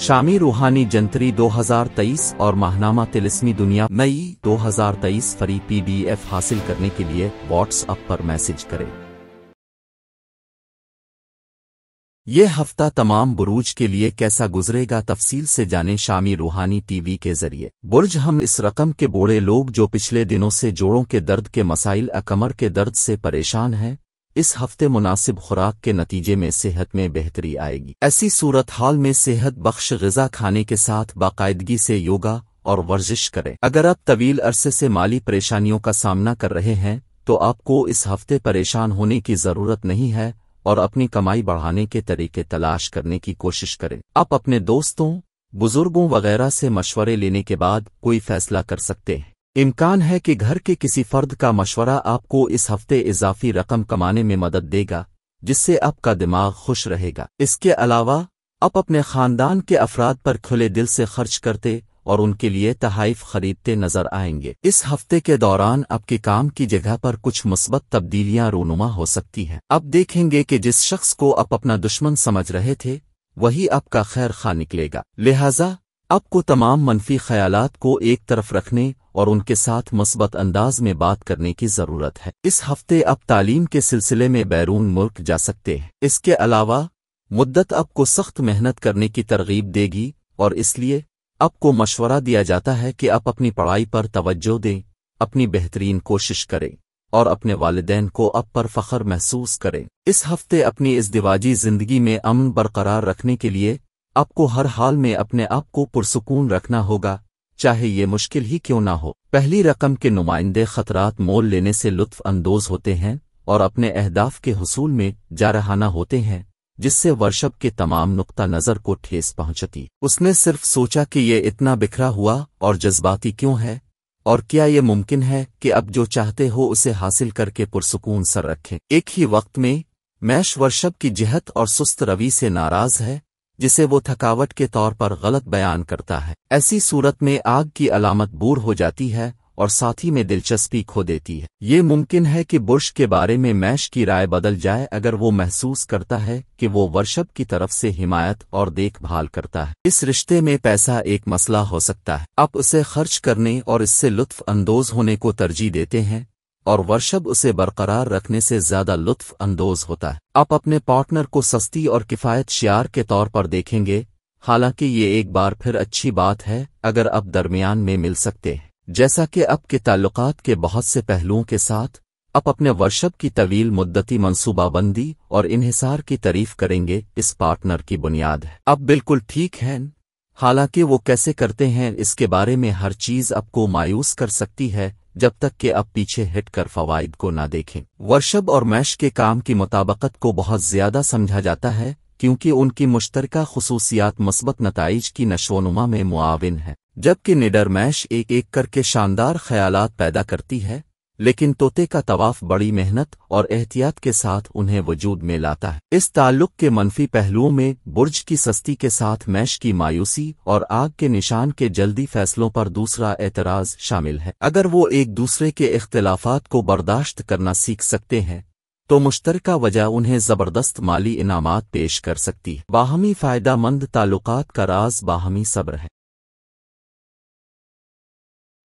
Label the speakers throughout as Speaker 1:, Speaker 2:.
Speaker 1: शामी रूहानी जंतरी 2023 और माहनामा तिलिस्मी दुनिया मई 2023 फरी पीडीएफ हासिल करने के लिए व्हाट्सएप पर मैसेज करें। ये हफ़्ता तमाम बुरूज के लिए कैसा गुजरेगा तफसील से जाने शामी रूहानी टीवी के ज़रिए। बुर्ज हम इस रकम के बूढ़े लोग जो पिछले दिनों से जोड़ों के दर्द के मसाइल अकमर के दर्द से परेशान हैं इस हफ़्ते मुनासिब खुराक के नतीजे में सेहत में बेहतरी आएगी। ऐसी सूरत हाल में सेहत बख्श गजा खाने के साथ बाकायदगी से योगा और वर्जिश करें। अगर आप तवील अरसे से माली परेशानियों का सामना कर रहे हैं तो आपको इस हफ़्ते परेशान होने की ज़रूरत नहीं है और अपनी कमाई बढ़ाने के तरीके तलाश करने की कोशिश करें। आप अपने दोस्तों, बुज़ुर्गों वगैरह से मशवरे लेने के बाद कोई फैसला कर सकते हैं। इम्कान है कि घर के किसी फर्द का मशवरा आपको इस हफ़्ते इजाफी रकम कमाने में मदद देगा, जिससे आपका दिमाग खुश रहेगा। इसके अलावा, आप अपने खानदान के अफराद पर खुले दिल से खर्च करते और उनके लिए तहाइफ खरीदते नज़र आएँगे। इस हफ़्ते के दौरान आपके काम की जगह पर कुछ मुस्बत तब्दीलियाँ रोनुमा हो सकती हैं। अब देखेंगे कि जिस शख्स को आप अपना दुश्मन समझ रहे थे, वही आपका खैर खा निकलेगा। लिहाजा, आपको तमाम मनफी ख्यालात को एक तरफ़ रखने और उनके साथ मस्बत अंदाज में बात करने की ज़रूरत है। इस हफ़्ते अब तालीम के सिलसिले में बैरून मुल्क जा सकते हैं। इसके अलावा, मुद्दत आपको सख्त मेहनत करने की तरगीब देगी और इसलिए आपको मशवरा दिया जाता है कि आप अपनी पढ़ाई पर तवज्जो दें, अपनी बेहतरीन कोशिश करें और अपने वालदेन को अब पर फख्र महसूस करें। इस हफ़्ते अपनी इस दिवाजी ज़िंदगी में अमन बरकरार रखने के लिए आपको हर हाल में अपने आप को पुरसकून रखना होगा। चाहे ये मुश्किल ही क्यों ना हो। पहली रकम के नुमाइंदे खतरात मोल लेने से लुत्फ अंदोज होते हैं और अपने अहदाफ के हसूल में जारहाना होते हैं, जिससे वर्षब के तमाम नुक्ता नज़र को ठेस पहुँचती। उसने सिर्फ़ सोचा कि ये इतना बिखरा हुआ और जज्बाती क्यों है? और क्या ये मुमकिन है कि अब जो चाहते हो उसे हासिल करके पुरसकून सर रखें? एक ही वक्त में मैश वर्षब की जहत और सुस्त रवि से नाराज़ है जिसे वो थकावट के तौर पर गलत बयान करता है। ऐसी सूरत में आग की अलामत बूर हो जाती है और साथ ही में दिलचस्पी खो देती है। ये मुमकिन है कि बुश के बारे में मैश की राय बदल जाए, अगर वो महसूस करता है कि वो वर्षब की तरफ़ से हिमायत और देखभाल करता है। इस रिश्ते में पैसा एक मसला हो सकता है। आप उसे खर्च करने और इससे लुत्फ अंदोज होने को तरजीह देते हैं। और वर्षब उसे बरकरार रखने से ज़्यादा लुत्फ अंदोज होता है। आप अपने पार्टनर को सस्ती और किफ़ायत शियार के तौर पर देखेंगे। हालाँकि ये एक बार फिर अच्छी बात है, अगर आप दरमियान में मिल सकते हैं। जैसा कि अब के ताल्लुकात के बहुत से पहलुओं के साथ, आप अपने वर्षब की तवील मुद्दती मनसूबाबंदी और इन्हिसार की तारीफ़ करेंगे, इस पार्टनर की बुनियाद है। अब बिल्कुल ठीक है। हालाँकि वो कैसे करते हैं, इसके बारे में हर चीज़ आपको मायूस कर सकती है जब तक के अब पीछे हिट कर फवाइद को ना देखें। वर्षब और मैश के काम की मुताबकत को बहुत ज़्यादा समझा जाता है, क्योंकि उनकी मुश्तरका खसूसियात मस्बत नतज की नशोनुमा में मुआविन है। जबकि निडर मैश एक एक करके शानदार ख्याल पैदा करती है लेकिन तोते का तवाफ बड़ी मेहनत और एहतियात के साथ उन्हें वजूद में लाता है। इस ताल्लुक के मनफी पहलुओं में बुर्ज की सस्ती के साथ मैश की मायूसी और आग के निशान के जल्दी फैसलों पर दूसरा एतराज़ शामिल है। अगर वो एक दूसरे के इख्तलाफात को बर्दाश्त करना सीख सकते हैं तो मुश्तरका वजह उन्हें ज़बरदस्त माली इनामात पेश कर सकती है। बाहमी फ़ायदा मंद का राज बाहमी सब्र है।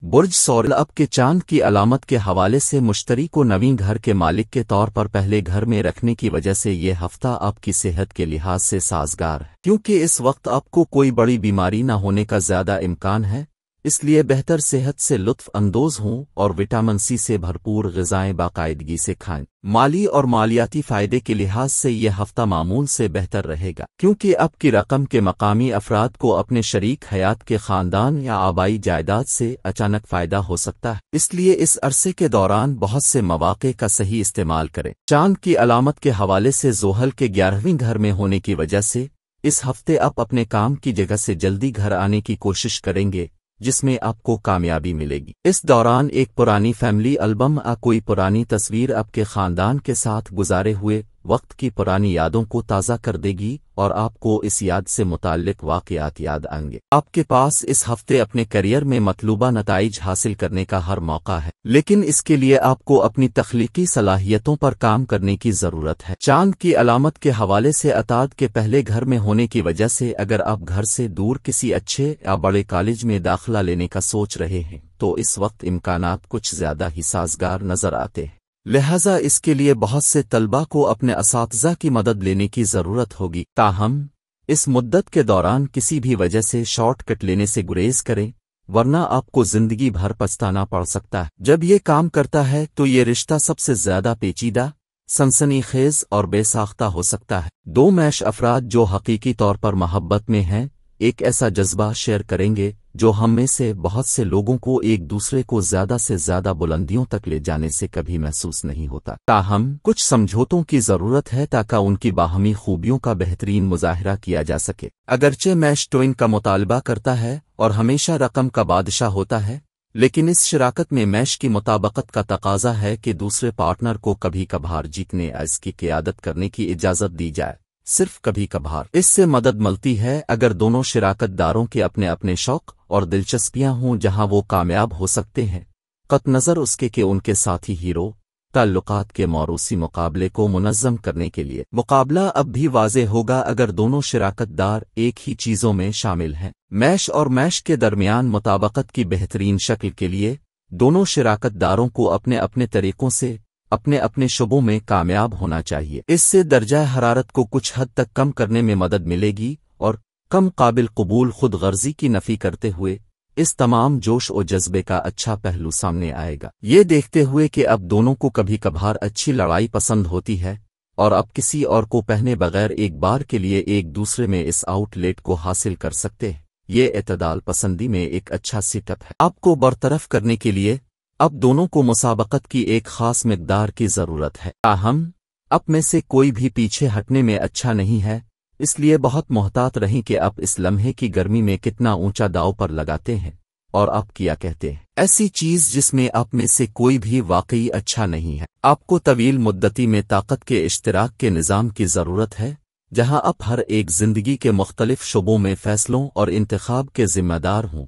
Speaker 1: बुर्ज सौर अब के चाँद की अलामत के हवाले से मुश्तरी को नवीन घर के मालिक के तौर पर पहले घर में रखने की वजह से ये हफ़्ता आपकी सेहत के लिहाज से साजगार है। क्योंकि इस वक्त आपको कोई बड़ी बीमारी न होने का ज़्यादा इम्कान है इसलिए बेहतर सेहत से लुत्फ अंदोज हों और विटामिन सी से भरपूर गजाएँ बाकायदगी से खाएँ। माली और मालियाती फ़ायदे के लिहाज से यह हफ़्ता मामूल से बेहतर रहेगा, क्योंकि अब की रकम के मकामी अफराद को अपने शरीक हयात के खानदान या आबाई जायदाद से अचानक फ़ायदा हो सकता है। इसलिए इस अरसे के दौरान बहुत से मौाक़े का सही इस्तेमाल करें। चाँद की अलामत के हवाले से जोहल के ग्यारहवीं घर में होने की वजह से इस हफ़्ते आप अपने काम की जगह से जल्दी घर आने की कोशिश करेंगे। जिसमें आपको कामयाबी मिलेगी। इस दौरान एक पुरानी फैमिली एल्बम या कोई पुरानी तस्वीर आपके खानदान के साथ गुजारे हुए वक्त की पुरानी यादों को ताज़ा कर देगी और आपको इस याद से मुतालिक वाकयात याद आएँगे। आपके पास इस हफ़्ते अपने करियर में मतलूबा नतज हासिल करने का हर मौका है, लेकिन इसके लिए आपको अपनी तख्लीकी सलाहियतों पर काम करने की ज़रूरत है। चाँद की अलामत के हवाले से अताद के पहले घर में होने की वजह से अगर आप घर से दूर किसी अच्छे या बड़े कॉलेज में दाखिला लेने का सोच रहे हैं तो इस वक्त इम्कान कुछ ज़्यादा ही साजगार नज़र आते हैं। लिहाजा इसके लिए बहुत से तलबा को अपने इस की मदद लेने की ज़रूरत होगी। ताहम, इस मुद्दत के दौरान किसी भी वजह से शॉर्टकट लेने से गुरेज करें, वरना आपको ज़िंदगी भर पछताना पड़ सकता है। जब ये काम करता है तो ये रिश्ता सबसे ज़्यादा पेचीदा, सनसनी खेज और बेसाख्ता हो सकता है। दो मैश अफराद जो हकीकी तौर पर मोहब्बत में हैं एक ऐसा जज्बा शेयर करेंगे, जो हम में से बहुत से लोगों को एक दूसरे को ज़्यादा से ज़्यादा बुलंदियों तक ले जाने से कभी महसूस नहीं होता। ताहम, कुछ समझौतों की ज़रूरत है ताकि उनकी बाहमी खूबियों का बेहतरीन मुजाहरा किया जा सके। अगरचे मैश टोइन का मुतालबा करता है और हमेशा रकम का बादशाह होता है, लेकिन इस शराकत में मैश की मुताबकत का तकाजा है कि दूसरे पार्टनर को कभी कभार जीतने या इसकी क्यादत करने की इजाज़त दी जाए। सिर्फ़ कभी कभार इससे मदद मिलती है अगर दोनों शिराकत दारों के अपने अपने शौक और दिलचस्पियाँ हों जहाँ वो कामयाब हो सकते हैं। कत नज़र उसके के उनके साथी हीरो, ताल्लुकात के मौरूसी मुकाबले को मुनज़म करने के लिए। मुकाबला अब भी वाजे होगा अगर दोनों शिराकत दार एक ही चीज़ों में शामिल हैं। मैश और मैश के दरमियान मुताबकत की बेहतरीन शक्ल के लिए दोनों शिराकत दारों को अपने अपने तरीकों से अपने अपने शुबों में कामयाब होना चाहिए। इससे दर्जा हरारत को कुछ हद तक कम करने में मदद मिलेगी और कम काबिल कबूल खुद गर्जी की नफी करते हुए इस तमाम जोश और जज्बे का अच्छा पहलू सामने आएगा। ये देखते हुए कि अब दोनों को कभी कभार अच्छी लड़ाई पसंद होती है और अब किसी और को पहने बगैर एक बार के लिए एक दूसरे में इस आउटलेट को हासिल कर सकते हैं। ये एतदाल पसंदी में एक अच्छा सेटअप है। आपको बरतरफ करने के लिए अब दोनों को मुसाबकत की एक खास मकदार की ज़रूरत है। अहम अब में से कोई भी पीछे हटने में अच्छा नहीं है? इसलिए बहुत मोहतात रहें कि आप इस लम्हे की गर्मी में कितना ऊँचा दाव पर लगाते हैं और आप किया कहते हैं। ऐसी चीज़ जिसमें आप में से कोई भी वाकई अच्छा नहीं है। आपको तवील मुद्दती में ताकत के इश्तराक के निज़ाम की ज़रूरत है, जहाँ आप हर एक ज़िंदगी के मुख्तलिफ़ शुबों में फैसलों और इंतखाब के जिम्मेदार हों।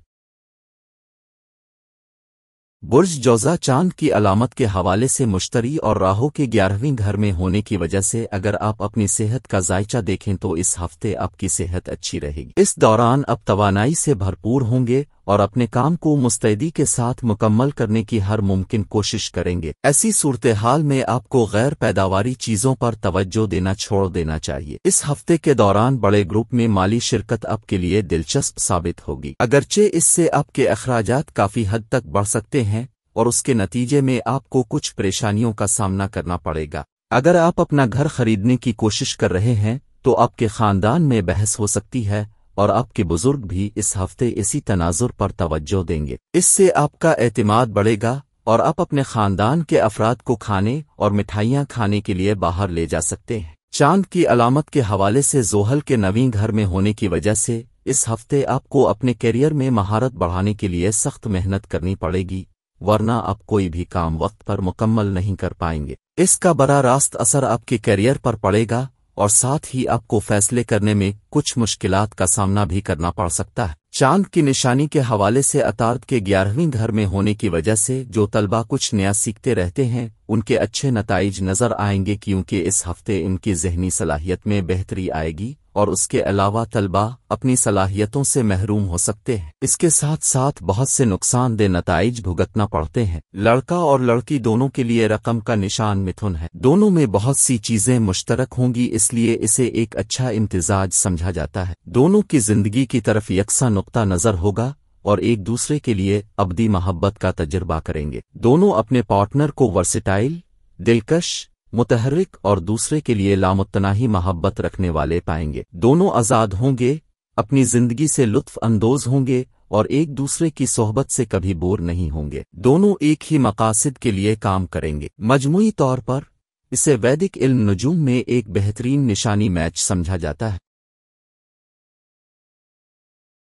Speaker 1: बुर्ज जौजा चाँद की अलामत के हवाले से मुश्तरी और राहों के ग्यारहवीं घर में होने की वजह से अगर आप अपनी सेहत का जायचा देखें तो इस हफ़्ते आपकी सेहत अच्छी रहेगी। इस दौरान अब तोानाई से भरपूर होंगे और अपने काम को मुस्तैदी के साथ मुकम्मल करने की हर मुमकिन कोशिश करेंगे। ऐसी सूरत हाल में आपको गैर पैदावारी चीज़ों पर तवज्जो देना छोड़ देना चाहिए। इस हफ़्ते के दौरान बड़े ग्रुप में माली शिरकत आपके लिए दिलचस्प साबित होगी। अगरचे इससे आपके अखराज काफ़ी हद तक बढ़ सकते हैं और उसके नतीजे में आपको कुछ परेशानियों का सामना करना पड़ेगा। अगर आप अपना घर खरीदने की कोशिश कर रहे हैं तो आपके खानदान में बहस हो सकती है और आपके बुज़ुर्ग भी इस हफ़्ते इसी तनाजुर पर तवज्जो देंगे। इससे आपका एतमाद बढ़ेगा और आप अपने खानदान के अफराद को खाने और मिठाइयाँ खाने के लिए बाहर ले जा सकते हैं। चाँद की अलामत के हवाले से जोहल के नवीन घर में होने की वजह से इस हफ़्ते आपको अपने करियर में महारत बढ़ाने के लिए सख्त मेहनत करनी पड़ेगी, वरना आप कोई भी काम वक्त पर मुकम्मल नहीं कर पाएँगे। इसका बड़ा रास्त असर आपके करियर पर पड़ेगा और साथ ही आपको फैसले करने में कुछ मुश्किलात का सामना भी करना पड़ सकता है। चाँद की निशानी के हवाले से अतार्द के ग्यारहवीं घर में होने की वजह से जो तलबा कुछ नया सीखते रहते हैं, उनके अच्छे नतज नज़र आएँगे क्योंकि इस हफ़्ते इनकी जहनी सलाहियत में बेहतरी आएगी। और उसके अलावा तलबा अपनी सलाहियतों से महरूम हो सकते हैं। इसके साथ साथ बहुत से नुकसानदेह नतज भुगतना पड़ते हैं। लड़का और लड़की दोनों के लिए रकम का निशान मिथुन है। दोनों में बहुत सी चीज़ें मुश्तरक होंगी, इसलिए इसे एक अच्छा इम्तजाज समझा जाता है। दोनों की ज़िंदगी की तरफ़ यकसा नुकता नज़र होगा और एक दूसरे के लिए अबदी मोहब्बत का तजर्बा करेंगे। दोनों अपने पार्टनर को वर्सिटाइल, दिलकश मुतहरिक और दूसरे के लिए लामुतनाही मोहब्बत रखने वाले पाएँगे। दोनों आज़ाद होंगे, अपनी ज़िंदगी से लुत्फ अंदोज होंगे और एक दूसरे की सोहबत से कभी बोर नहीं होंगे। दोनों एक ही मकासद के लिए काम करेंगे। मजमुई तौर पर इसे वैदिक इल्म नजूम में एक बेहतरीन निशानी मैच समझा जाता है।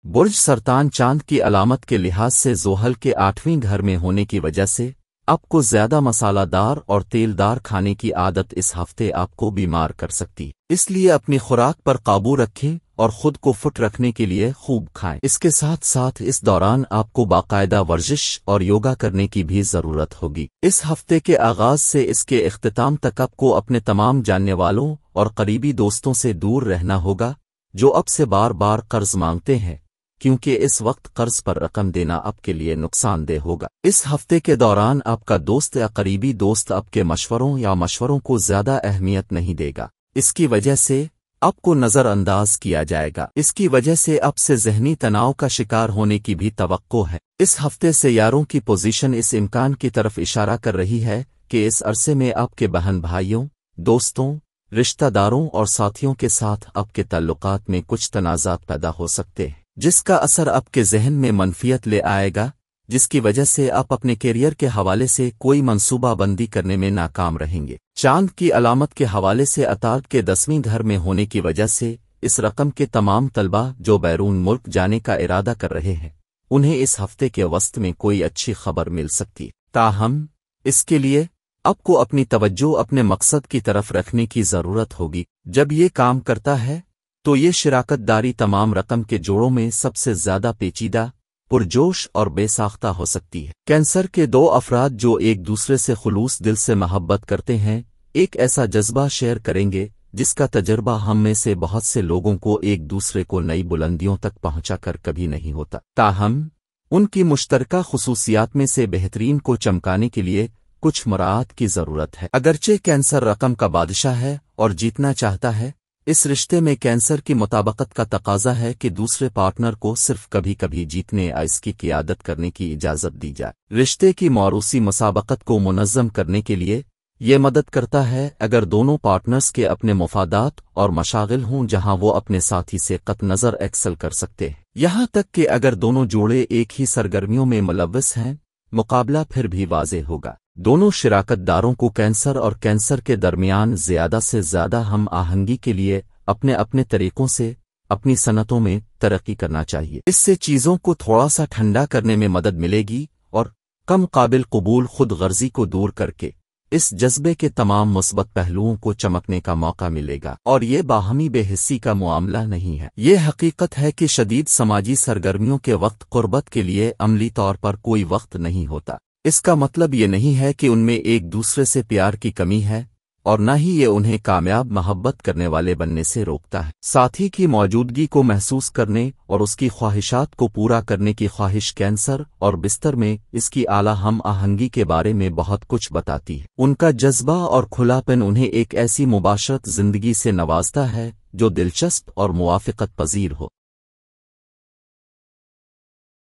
Speaker 1: बुर्ज सरतान चाँद की अलामत के लिहाज से जोहल के आठवीं घर में होने की वजह से आपको ज़्यादा मसालादार और तेलदार खाने की आदत इस हफ़्ते आपको बीमार कर सकती। इसलिए अपनी खुराक पर काबू रखें और खुद को फुट रखने के लिए खूब खाएँ। इसके साथ साथ इस दौरान आपको बाकायदा वर्जिश और योगा करने की भी ज़रूरत होगी। इस हफ़्ते के आगाज़ से इसके अख्ताम तक आपको अपने तमाम जानने वालों और करीबी दोस्तों से दूर रहना होगा, जो अब से बार बार कर्ज मांगते हैं। क्योंकि इस वक्त कर्ज पर रकम देना आपके लिए नुकसानदेह होगा। इस हफ़्ते के दौरान आपका दोस्त या करीबी दोस्त आपके मशवरों या मशवरों को ज़्यादा अहमियत नहीं देगा। इसकी वजह से आपको नजरअंदाज किया जाएगा। इसकी वजह से आपसे जहनी तनाव का शिकार होने की भी तो है। इस हफ़्ते से यारों की पोजीशन इस इम्कान की तरफ़ इशारा कर रही है कि इस अरसे में आपके बहन भाइयों, दोस्तों, रिश्तेदारों और साथियों के साथ आपके ताल्लुकात में कुछ तनाजात पैदा हो सकते हैं। जिसका असर आपके जहन में मनफियत ले आएगा, जिसकी वजह से आप अपने कैरियर के हवाले से कोई मंसूबाबंदी करने में नाकाम रहेंगे। चाँद की अलामत के हवाले से अतार्क के दसवीं घर में होने की वजह से इस रकम के तमाम तलबा जो बैरून मुल्क जाने का इरादा कर रहे हैं, उन्हें इस हफ़्ते के वस्त में कोई अच्छी खबर मिल सकती। ताहम, इसके लिए आपको अपनी तवज्जो अपने मकसद की तरफ़ रखने की ज़रूरत होगी। जब ये काम करता है तो ये शिराकतदारी तमाम रकम के जोड़ों में सबसे ज़्यादा पेचीदा, पुरजोश और बेसाख्ता हो सकती है। कैंसर के दो अफराद जो एक दूसरे से खुलूस दिल से मोहब्बत करते हैं, एक ऐसा जज्बा शेयर करेंगे, जिसका तजर्बा हम में से बहुत से लोगों को एक दूसरे को नई बुलंदियों तक पहुँचा कर कभी नहीं होता। ताहम, उनकी मुश्तरका खसूसियात में से बेहतरीन को चमकाने के लिए कुछ मुराद की ज़रूरत है। अगरचे कैंसर रकम का बादशाह है और जीतना चाहता है इस रिश्ते में कैंसर की मुताबकत का तकाजा है कि दूसरे पार्टनर को सिर्फ़ कभी कभी जीतने या इसकी क्यादत करने की इजाज़त दी जाए। रिश्ते की मौरूसी मुसाबकत को मुनज़म करने के लिए ये मदद करता है अगर दोनों पार्टनर्स के अपने मफादात और मशागिल हों जहाँ वो अपने साथी से कत नज़र एक्सल कर सकते हैं। यहाँ तक कि अगर दोनों जोड़े एक ही सरगर्मियों में मुलवस हैं, मुकाबला फिर भी वाजे होगा। दोनों शिराकतदारों को कैंसर और कैंसर के दरमियान ज़्यादा से ज़्यादा हम आहंगी के लिए अपने अपने तरीकों से, अपनी सनतों में तरक्की करना चाहिए। इससे चीज़ों को थोड़ा सा ठंडा करने में मदद मिलेगी और कम काबिल कबूल खुद गर्जी को दूर करके, इस जज्बे के तमाम मुस्बत पहलुओं को चमकने का मौका मिलेगा। और ये बाहमी बेहिस्सी का मामला नहीं है। ये हकीकत है कि शदीद समाजी सरगर्मियों के वक्त कुर्बत के लिए अमली तौर पर कोई वक्त नहीं होता। इसका मतलब ये नहीं है कि उनमें एक दूसरे से प्यार की कमी है, और न ही ये उन्हें कामयाब मोहब्बत करने वाले बनने से रोकता है। साथी की मौजूदगी को महसूस करने और उसकी ख्वाहिशात को पूरा करने की ख्वाहिश कैंसर और बिस्तर में इसकी आला हम आहंगी के बारे में बहुत कुछ बताती है। उनका जज्बा और खुलापन उन्हें एक ऐसी मुबाशरत ज़िंदगी से नवाजता है, जो दिलचस्प और मुआफ़त पजीर हो।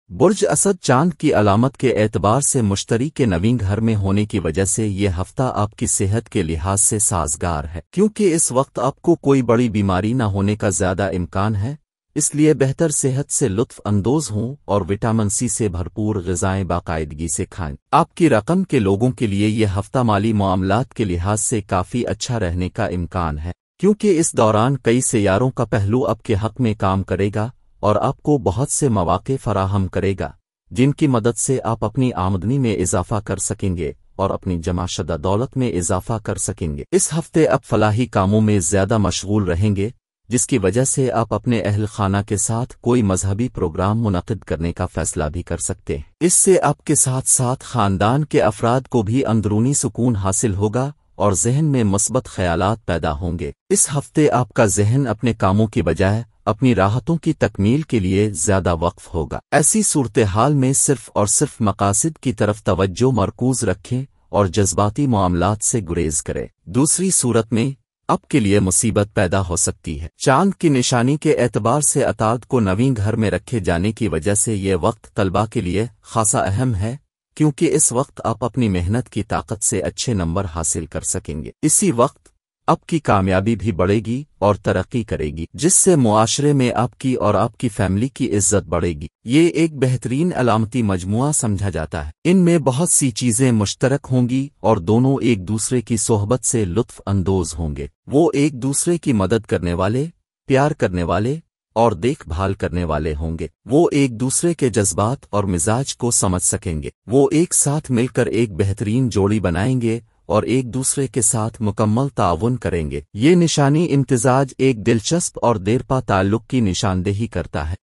Speaker 1: बुर्ज असद चाँद की अलामत के एतबार से मुश्तरी के नवीन घर में होने की वजह से ये हफ़्ता आपकी सेहत के लिहाज से साजगार है। क्योंकि इस वक्त आपको कोई बड़ी बीमारी न होने का ज़्यादा इम्कान है, इसलिए बेहतर सेहत से लुत्फ अंदोज हों और विटामिन सी से भरपूर गजाएँ बाकायदगी से खाएँ। आपकी रकम के लोगों के लिए यह हफ़्ता माली मामलात के लिहाज से काफ़ी अच्छा रहने का इम्कान है, क्योंकि इस दौरान कई सैारों का पहलू आपके हक में काम करेगा और आपको बहुत से मौाक़े फराहम करेगा, जिनकी मदद से आप अपनी आमदनी में इजाफा कर सकेंगे और अपनी जमाशदा दौलत में इजाफा कर सकेंगे। इस हफ़्ते आप फलाही कामों में ज़्यादा मशगूल रहेंगे, जिसकी वजह से आप अपने अहल खाना के साथ कोई मजहबी प्रोग्राम मुनद करने का फैसला भी कर सकते हैं। इससे आपके साथ साथ खानदान के अफराद को भी अंदरूनी सुकून हासिल होगा और जहन में मस्बत ख्याल पैदा होंगे। इस हफ़्ते आपका जहन अपने कामों की बजाय अपनी राहतों की तकमील के लिए ज़्यादा वक्फ होगा। ऐसी सूरत हाल में सिर्फ़ और सिर्फ़ मकासद की तरफ़ तवज्जो मरकूज रखें और जज्बाती मामलात से गुरेज करें। दूसरी सूरत में अब के लिए मुसीबत पैदा हो सकती है। चाँद की निशानी के एतबार से अताद को नवीन घर में रखे जाने की वजह से ये वक्त तलबा के लिए खासा अहम है, क्योंकि इस वक्त आप अपनी मेहनत की ताकत से अच्छे नंबर हासिल कर सकेंगे। इसी वक्त आपकी कामयाबी भी बढ़ेगी और तरक्की करेगी, जिससे मुआशरे में आपकी और आपकी फैमिली की इज़्ज़त बढ़ेगी। ये एक बेहतरीन अलामती मजमुआ समझा जाता है। इनमें बहुत सी चीज़ें मुश्तरक होंगी और दोनों एक दूसरे की सोहबत से लुत्फ अंदोज होंगे। वो एक दूसरे की मदद करने वाले, प्यार करने वाले और देखभाल करने वाले होंगे। वो एक दूसरे के जज्बात और मिजाज को समझ सकेंगे। वो एक साथ मिलकर एक बेहतरीन जोड़ी बनाएँगे और एक दूसरे के साथ मुकम्मल ताउन करेंगे। ये निशानी इम्तिजाज एक दिलचस्प और देरपा ताल्लुक की निशानदेही करता है।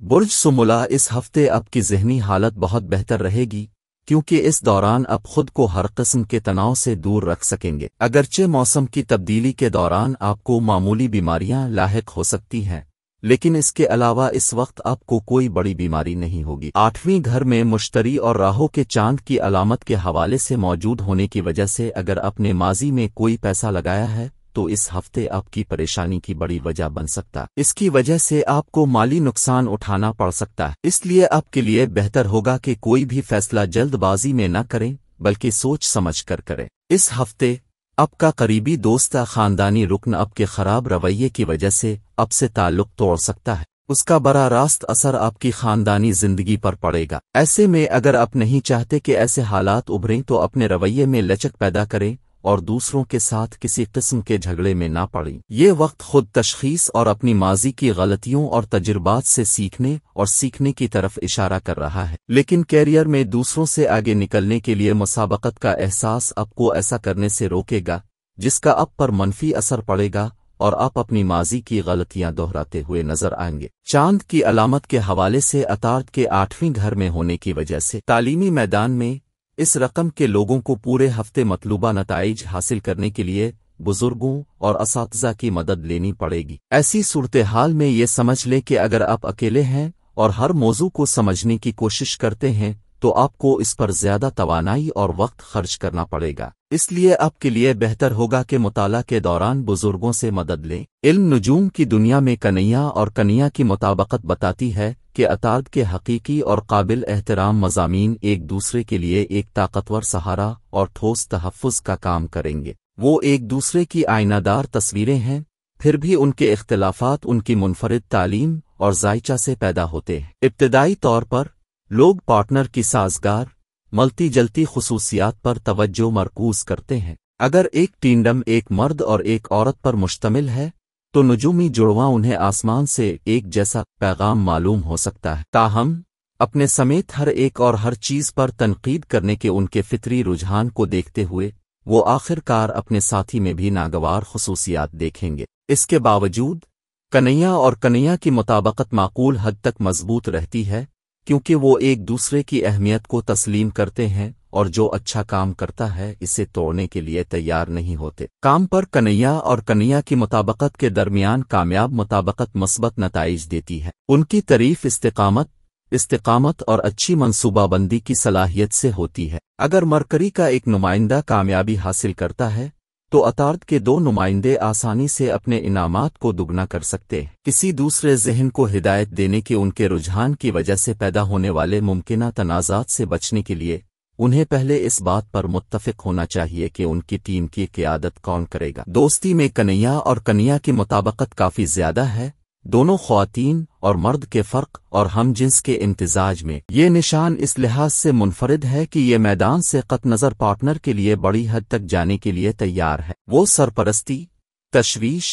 Speaker 1: बुर्ज सुमुला इस हफ़्ते अब की जहनी हालत बहुत बेहतर रहेगी, क्योंकि इस दौरान अब खुद को हर किस्म के तनाव से दूर रख सकेंगे। अगरचे मौसम की तब्दीली के दौरान आपको मामूली बीमारियाँ लाक हो सकती हैं। लेकिन इसके अलावा इस वक्त आपको कोई बड़ी बीमारी नहीं होगी। आठवीं घर में मुश्तरी और राहों के चाँद की अलामत के हवाले से मौजूद होने की वजह से अगर अपने माजी में कोई पैसा लगाया है तो इस हफ़्ते आपकी परेशानी की बड़ी वजह बन सकता इसकी वजह से आपको माली नुकसान उठाना पड़ सकता है। इसलिए आपके लिए बेहतर होगा कि कोई भी फैसला जल्दबाजी में न करें, बल्कि सोच समझ कर करें। इस हफ़्ते आपका करीबी दोस्त खानदानी रुकन आपके खराब रवैये की वजह से अब से ताल्लुक तोड़ सकता है। उसका बड़ा रास्त असर आपकी खानदानी ज़िंदगी पर पड़ेगा। ऐसे में अगर आप नहीं चाहते कि ऐसे हालात उभरें तो अपने रवैये में लचक पैदा करें और दूसरों के साथ किसी किस्म के झगड़े में ना पड़ी। ये वक्त खुद तशखीस और अपनी माजी की गलतियों और तजुर्बात से सीखने और सीखने की तरफ़ इशारा कर रहा है। लेकिन कैरियर में दूसरों से आगे निकलने के लिए मुसाबकत का एहसास आपको ऐसा करने से रोकेगा, जिसका अब पर मनफी असर पड़ेगा और आप अपनी माजी की गलतियाँ दोहराते हुए नज़र आएँगे। चाँद की अलामत के हवाले से अतार्द के आठवीं घर में होने की वजह से तालीमी मैदान में इस रकम के लोगों को पूरे हफ़्ते मतलूबा नतज हासिल करने के लिए बुज़ुर्गों और इस की मदद लेनी पड़ेगी। ऐसी सूरत हाल में ये समझ लें कि अगर आप अकेले हैं और हर मौजू को समझने की कोशिश करते हैं तो आपको इस पर ज़्यादा तवानाई और वक्त खर्च करना पड़ेगा। इसलिए आपके लिए बेहतर होगा कि मुताला के दौरान बुज़ुर्गों से मदद लें। इल्म नजूम की दुनिया में कन्हैया और कन्या की मुताबकत बताती है कि अताद के हकीकी और काबिल एहतराम मजामी एक दूसरे के लिए एक ताकतवर सहारा और ठोस तहफ़ का काम करेंगे। वो एक दूसरे की आयनादार तस्वीरें हैं, फिर भी उनके इख्तलाफात, उनकी मुनफरद तालीम और जायचा से पैदा होते हैं। इब्तदाई तौर पर लोग पार्टनर की साजगार मलती जलती खसूसियात पर तवज्जो मरकूज करते हैं। अगर एक टींडम एक मर्द और एक औरत पर मुश्तमिल है तो नजूमी जुड़वा उन्हें आसमान से एक जैसा पैगाम मालूम हो सकता है। ताहम, अपने समेत हर एक और हर चीज़ पर तनकीद करने के उनके फितरी रुझान को देखते हुए, वो आखिरकार अपने साथी में भी नागवार खसूसियात देखेंगे। इसके बावजूद, कन्हैया और कन्हैया की मुताबकत माकूल हद तक मज़बूत रहती है क्योंकि वो एक दूसरे की अहमियत को तस्लीम करते हैं और जो अच्छा काम करता है, इसे तोड़ने के लिए तैयार नहीं होते। काम पर कन्हैया और कन्हैया की मुताबकत के दरमियान कामयाब मुताबकत मस्बत नतज देती है। उनकी तारीफ़ इस्तेकामत इस्तेकामत और अच्छी मनसूबाबंदी की सलाहियत से होती है। अगर मरकरी का एक नुमाइंदा कामयाबी हासिल करता है तो अतार्द के दो नुमाइंदे आसानी से अपने इनामात को दुगना कर सकते। हैं किसी दूसरे जहन को हिदायत देने के उनके रुझान की वजह से पैदा होने वाले मुमकिन तनाज़ात से बचने के लिए उन्हें पहले इस बात पर मुत्तफिक होना चाहिए कि उनकी टीम की क्यादत कौन करेगा। दोस्ती में कन्हैया और कन्हैया की मुताबकत काफ़ी ज़्यादा है। दोनों खुवातीन और मर्द के फ़र्क और हम जिन्स के इम्तजाज में। ये निशान इस लिहाज से मुनफरद है कि ये मैदान से कत नज़र पार्टनर के लिए बड़ी हद तक जाने के लिए तैयार है। वो सरपरस्ती, तशवीश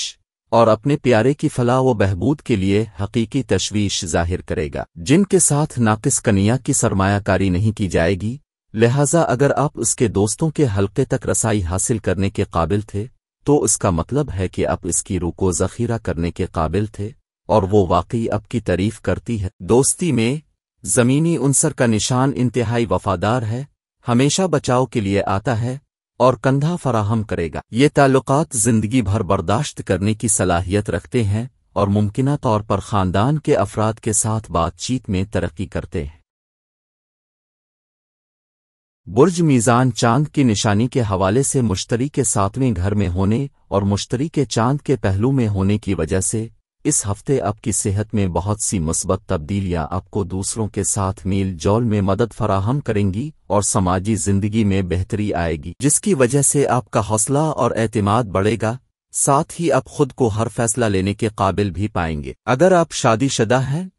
Speaker 1: और अपने प्यारे की फलाह व बहबूद के लिए हकीकी तशवीश ज़ाहिर करेगा। जिनके साथ नाकिस कनिया की सरमायाकारी नहीं की जाएगी, लिहाजा अगर आप उसके दोस्तों के हल्के तक रसाई हासिल करने के काबिल थे तो इसका मतलब है कि आप इसकी रूह को जखीरा करने के काबिल थे। और वो वाकई अब की तारीफ़ करती है। दोस्ती में, जमीनी उनसर का निशान इंतहाई वफादार है, हमेशा बचाव के लिए आता है, और कंधा फराहम करेगा। ये ताल्लुकात ज़िंदगी भर बर्दाश्त करने की सलाहियत रखते हैं, और मुमकिन तौर पर खानदान के अफराद के साथ बातचीत में तरक्की करते हैं। बुर्ज मीज़ान चाँद की निशानी के हवाले से मुश्तरी के सातवें घर में होने और मुश्तरी के चाँद के पहलू में होने की वजह से इस हफ़्ते आपकी सेहत में बहुत सी मुस्बत तब्दीलियाँ आपको दूसरों के साथ मील जोल में मदद फराहम करेंगी और समाजी ज़िंदगी में बेहतरी आएगी, जिसकी वजह से आपका हौसला और एतमाद बढ़ेगा। साथ ही आप खुद को हर फैसला लेने के काबिल भी पाएँगे। अगर आप शादीशुदा हैं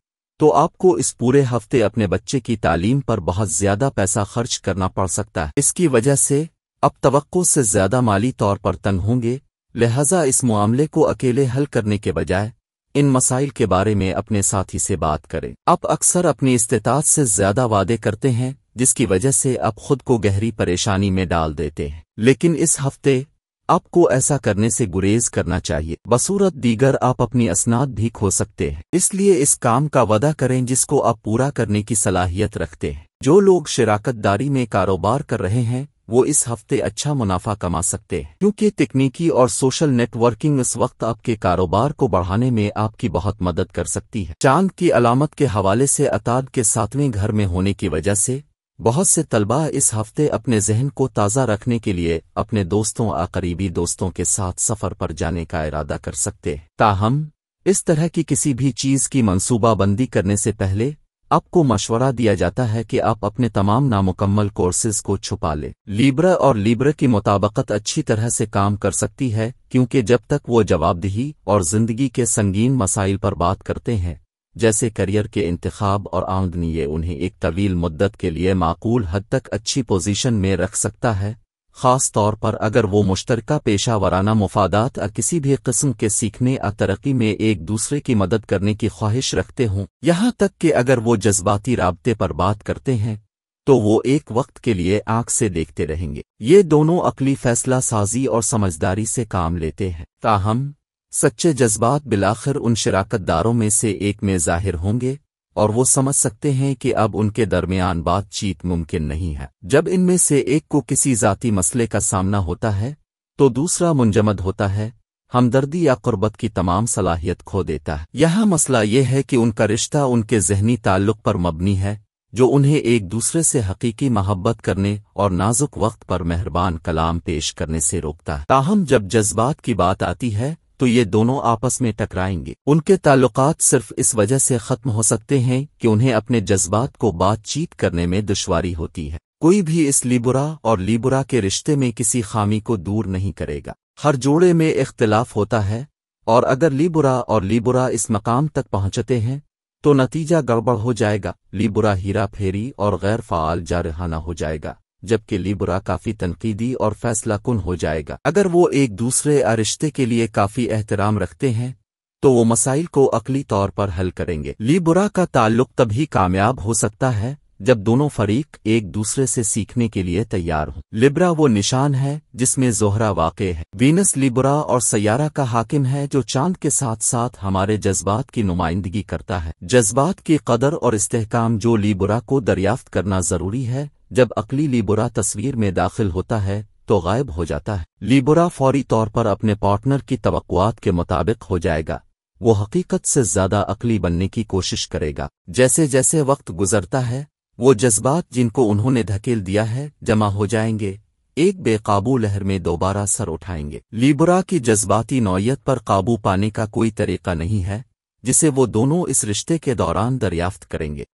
Speaker 1: तो आपको इस पूरे हफ़्ते अपने बच्चे की तालीम पर बहुत ज़्यादा पैसा खर्च करना पड़ सकता है। इसकी वजह से अब तवक्को से ज़्यादा माली तौर पर तंग होंगे, लिहाजा इस मामले को अकेले हल करने के बजाय इन मसाइल के बारे में अपने साथी से बात करें। आप अक्सर अपनी इस्तात से ज़्यादा वादे करते हैं, जिसकी वजह से आप खुद को गहरी परेशानी में डाल देते हैं। लेकिन इस हफ़्ते, आपको ऐसा करने से गुरेज करना चाहिए। बसूरत दीगर आप अपनी असनाद भी खो सकते हैं। इसलिए इस काम का वादा करें जिसको आप पूरा करने की सलाहियत रखते हैं। जो लोग शराकतदारी में कारोबार कर रहे हैं वो इस हफ़्ते अच्छा मुनाफा कमा सकते हैं। क्योंकि तकनीकी और सोशल नेटवर्किंग इस वक्त आपके कारोबार को बढ़ाने में आपकी बहुत मदद कर सकती है। चाँद की अलामत के हवाले से अताद के सातवें घर में होने की वजह से बहुत से तलबा इस हफ़्ते अपने जहन को ताज़ा रखने के लिए अपने दोस्तों आ करीबी दोस्तों के साथ सफ़र पर जाने का इरादा कर सकते हैं। ताहम, इस तरह की किसी भी चीज़ की मनसूबाबंदी करने से पहले आपको मशवरा दिया जाता है कि आप अपने तमाम नामुकम्मल कोर्सेज को छुपा लें। लीब्रा और लीब्रा की मुताबकत अच्छी तरह से काम कर सकती है, क्योंकि जब तक वो जवाबदेही और ज़िंदगी के संगीन मसाइल पर बात करते हैं, जैसे करियर के इंतखाब और आमदनी ये उन्हें एक तवील मुद्दत के लिए माकूल हद तक अच्छी पोजीशन में रख सकता है ख़ास तौर पर अगर वो मुश्तरका पेशा वराना मुफादात या किसी भी किस्म के सीखने या तरक्की में एक दूसरे की मदद करने की ख्वाहिश रखते हों, यहाँ तक कि अगर वो जज्बाती रबते पर बात करते हैं तो वो एक वक्त के लिए आँख से देखते रहेंगे। ये दोनों अकली फैसला साजी और समझदारी से काम लेते हैं। ताहम, सच्चे जज्बात बिलाखिर उन शराकतदारों में से एक में ज़ाहिर होंगे और वो समझ सकते हैं कि अब उनके दरमियान बातचीत मुमकिन नहीं है। जब इनमें से एक को किसी जाती मसले का सामना होता है तो दूसरा मुंजमद होता है, हमदर्दी या कुर्बत की तमाम सलाहियत खो देता है। यह मसला यह है कि उनका रिश्ता उनके जहनी ताल्लुक पर मबनी है, जो उन्हें एक दूसरे से हकीकी मोहब्बत करने और नाजुक वक्त पर मेहरबान कलाम पेश करने से रोकता है। ताहम जब जज्बात की बात आती है तो ये दोनों आपस में टकराएँगे। उनके ताल्लुकात सिर्फ़ इस वजह से खत्म हो सकते हैं कि उन्हें अपने जज्बात को बातचीत करने में दुश्वारी होती है। कोई भी इस लिबुरा और लिबुरा के रिश्ते में किसी खामी को दूर नहीं करेगा। हर जोड़े में इख्तलाफ होता है, और अगर लिबुरा और लिबुरा इस मकाम तक पहुँचते हैं तो नतीजा गड़बड़ हो जाएगा। लिबुरा हीरा फेरी और गैर फाल जारहाना हो जाएगा। जबकि लिबुरा काफ़ी तनकीदी और फैसला कुन हो जाएगा। अगर वो एक दूसरे रिश्ते के लिए काफ़ी एहतराम रखते हैं तो वो मसाइल को अकली तौर पर हल करेंगे। लिबुरा का ताल्लुक तभी कामयाब हो सकता है, जब दोनों फरीक एक दूसरे से सीखने के लिए तैयार हों। लिब्रा वो निशान है, जिसमें जोहरा वाक़ है। वीनस लिब्रा और सयारा का हाकिम है, जो चाँद के साथ साथ हमारे जज्बात की नुमाइंदगी करता है। जज्बात की कदर और इस्तेकाम जो लिबुरा को दरियाफ्त करना ज़रूरी है जब अकली लीबुरा तस्वीर में दाखिल होता है तो गायब हो जाता है। लीबुरा फौरी तौर पर अपने पार्टनर की तवक्कुआत के मुताबिक हो जाएगा। वो हकीकत से ज़्यादा अकली बनने की कोशिश करेगा। जैसे जैसे वक्त गुजरता है, वो जज्बात जिनको उन्होंने धकेल दिया है, जमा हो जाएँगे। एक बेकाबू लहर में दोबारा सर उठाएँगे। लीबुरा की जज्बाती नौयत पर काबू पाने का कोई तरीका नहीं है, जिसे वो दोनों इस रिश्ते के दौरान दरियाफ्त करेंगे।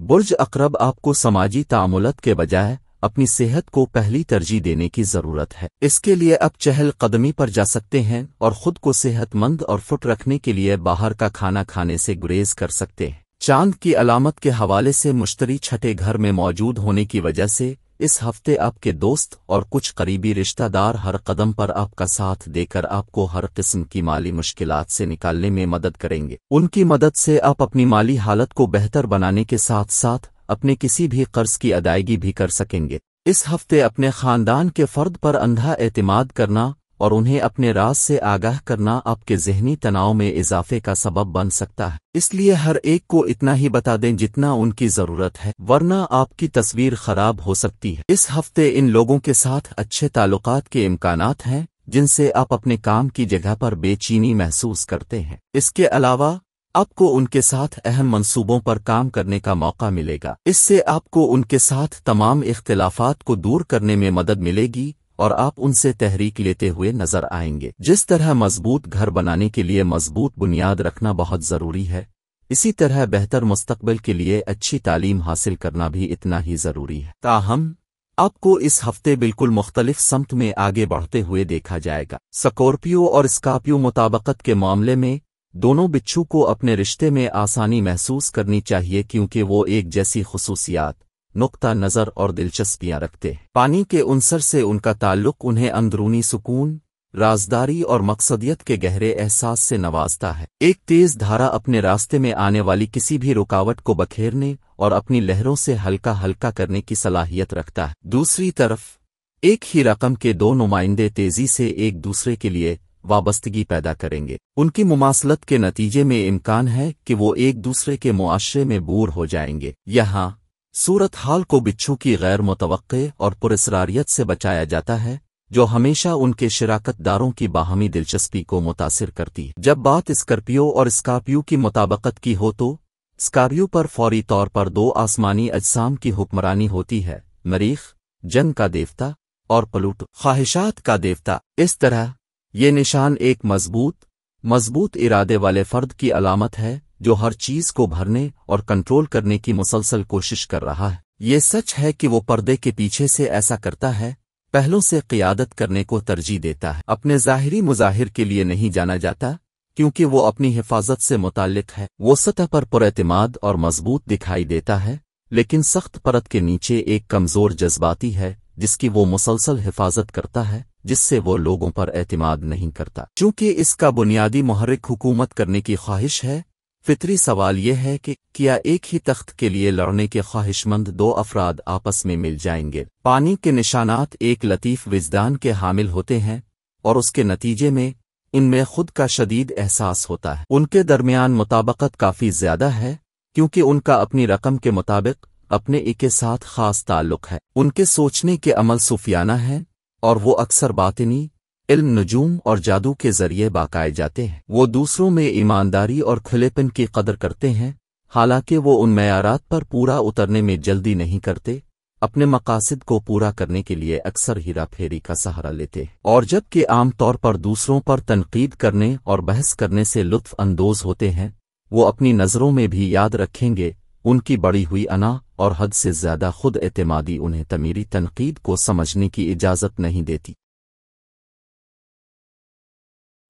Speaker 1: बुर्ज अकरब आपको समाजी तामुलत के बजाय अपनी सेहत को पहली तरजीह देने की ज़रूरत है। इसके लिए अब चहल कदमी पर जा सकते हैं और खुद को सेहतमंद और फुट रखने के लिए बाहर का खाना खाने से गुरेज कर सकते हैं। चाँद की अलामत के हवाले से मुश्तरी छठे घर में मौजूद होने की वजह से इस हफ़्ते आपके दोस्त और कुछ करीबी रिश्तेदार हर कदम पर आपका साथ देकर आपको हर किस्म की माली मुश्किलात से निकालने में मदद करेंगे। उनकी मदद से आप अपनी माली हालत को बेहतर बनाने के साथ साथ अपने किसी भी कर्ज की अदायगी भी कर सकेंगे। इस हफ़्ते अपने खानदान के फर्द पर अंधा एतमाद करना और उन्हें अपने राज से आगाह करना आपके जहनी तनाव में इजाफे का सबब बन सकता है। इसलिए हर एक को इतना ही बता दें जितना उनकी ज़रूरत है, वरना आपकी तस्वीर खराब हो सकती है। इस हफ़्ते इन लोगों के साथ अच्छे ताल्लुकात के इम्कान हैं, जिनसे आप अपने काम की जगह पर बेचीनी महसूस करते हैं। इसके अलावा, आपको उनके साथ अहम मंसूबों पर काम करने का मौका मिलेगा। इससे आपको उनके साथ तमाम इख्तलाफात को दूर करने में मदद मिलेगी और आप उनसे तहरीक लेते हुए नज़र आएँगे। जिस तरह मज़बूत घर बनाने के लिए मज़बूत बुनियाद रखना बहुत ज़रूरी है, इसी तरह बेहतर मुस्तकबिल के लिए अच्छी तालीम हासिल करना भी इतना ही ज़रूरी है। ताहम, आपको इस हफ़्ते बिल्कुल मुख्तलिफ़ समत में आगे बढ़ते हुए देखा जाएगा। स्कॉर्पियो और स्कॉर्पियो मुताबकत के मामले में, दोनों बिच्छू को अपने रिश्ते में आसानी महसूस करनी चाहिए क्योंकि वो एक जैसी खसूसियात। नुक्ता, नज़र और दिलचस्पियाँ रखते। हैं पानी के उनसर से उनका ताल्लुक उन्हें अंदरूनी सुकून, राजदारी और मकसदियत के गहरे एहसास से नवाजता है। एक तेज धारा अपने रास्ते में आने वाली किसी भी रुकावट को बखेरने और अपनी लहरों से हल्का हल्का करने की सलाहियत रखता है। दूसरी तरफ़, एक ही रकम के दो नुमाइंदे तेज़ी से एक दूसरे के लिए वाबस्तगी पैदा करेंगे। उनकी मुमासलत के नतीजे में इम्कान है कि वो एक दूसरे के मुआशरे में बूर हो जाएँगे। यहाँ सूरत हाल को बिच्छू की गैर मुतवक़ और पुरस्रारियत से बचाया जाता है, जो हमेशा उनके शिराकतदारों की बाहमी दिलचस्पी को मुतासिर करती है। जब बात स्कर्पियो और स्कॉर्पियो की मुताबकत की हो तो स्कॉर्पियो पर फौरी तौर पर दो आसमानी अजसाम की हुक्मरानी होती है, मरीख जंग का देवता, और पलूट। ख्वाहिशात का देवता। इस तरह, ये निशान एक मज़बूत मज़बूत इरादे वाले फर्द की अलामत है जो हर चीज़ को भरने और कंट्रोल करने की मुसलसल कोशिश कर रहा है। ये सच है कि वो पर्दे के पीछे से ऐसा करता है, पहलों से क़ियादत करने को तरजीह देता है। अपने ज़ाहिरी मुजाहिर के लिए नहीं जाना जाता, क्योंकि वो अपनी हिफाजत से मुतालिक है। वो सतह पर पुरमाद और मज़बूत दिखाई देता है, लेकिन सख्त परत के नीचे एक कमज़ोर जज्बाती है, जिसकी वो मुसलसल हिफाजत करता है, जिससे वो लोगों पर एतमाद नहीं करता। चूँकि इसका बुनियादी महरक हुकूमत करने की ख्वाहिश है फितरी सवाल यह है कि क्या एक ही तख्त के लिए लड़ने के ख्वाहिशमंद दो अफराद आपस में मिल जाएँगे? पानी के निशानात एक लतीफ़ विजदान के हामिल होते हैं, और उसके नतीजे में इनमें खुद का शदीद एहसास होता है। उनके दरमियान मुताबकत काफ़ी ज़्यादा है, क्योंकि उनका अपनी रकम के मुताबिक अपने एक साथ खास ताल्लुक है। उनके सोचने के अमल सूफियाना है, और वो अक्सर बातिनी इल्म नजूम और जादू के ज़रिए बाकाए जाते हैं। वो दूसरों में ईमानदारी और खुलेपन की कदर करते हैं, हालाँकि वो उन मैारात पर पूरा उतरने में जल्दी नहीं करते, अपने मकासद को पूरा करने के लिए अक्सर हीरा फेरी का सहारा लेते हैं। और जबकि आमतौर पर दूसरों पर तनकीद करने और बहस करने से लुत्फ अंदोज होते हैं, वो अपनी नज़रों में भी याद रखेंगे, उनकी बड़ी हुई अना और हद से ज़्यादा खुद एतमादी उन्हें तमीरी तनकीद को समझने की इजाज़त नहीं देती।